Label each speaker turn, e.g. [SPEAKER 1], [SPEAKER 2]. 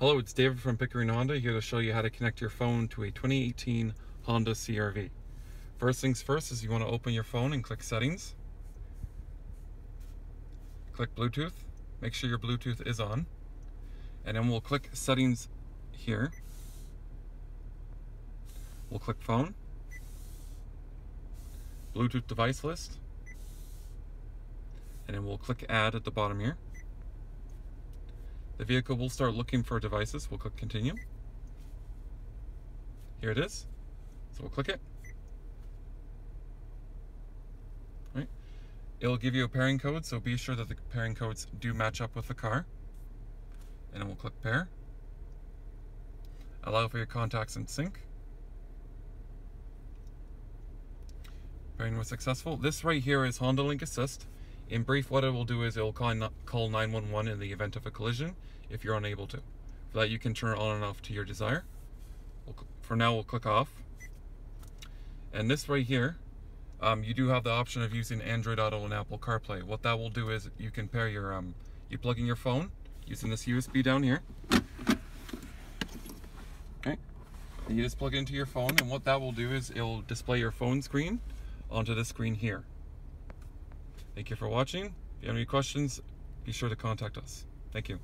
[SPEAKER 1] Hello, it's David from Pickering Honda here to show you how to connect your phone to a 2018 Honda CRV. First things first is you want to open your phone and click settings. Click Bluetooth. Make sure your Bluetooth is on. And then we'll click settings here. We'll click phone. Bluetooth device list. And then we'll click add at the bottom here. The vehicle will start looking for devices. We'll click continue. Here it is. So we'll click it. Right. It'll give you a pairing code, so be sure that the pairing codes do match up with the car. And then we'll click pair. Allow for your contacts in sync. Pairing was successful. This right here is Honda Link Assist. In brief, what it will do is it will call, call 911 in the event of a collision if you're unable to. For that, you can turn it on and off to your desire. For now, we'll click off. And this right here, um, you do have the option of using Android Auto and Apple CarPlay. What that will do is you can pair your, um, you plug in your phone using this USB down here. Okay. And you just plug it into your phone, and what that will do is it'll display your phone screen onto the screen here. Thank you for watching. If you have any questions, be sure to contact us. Thank you.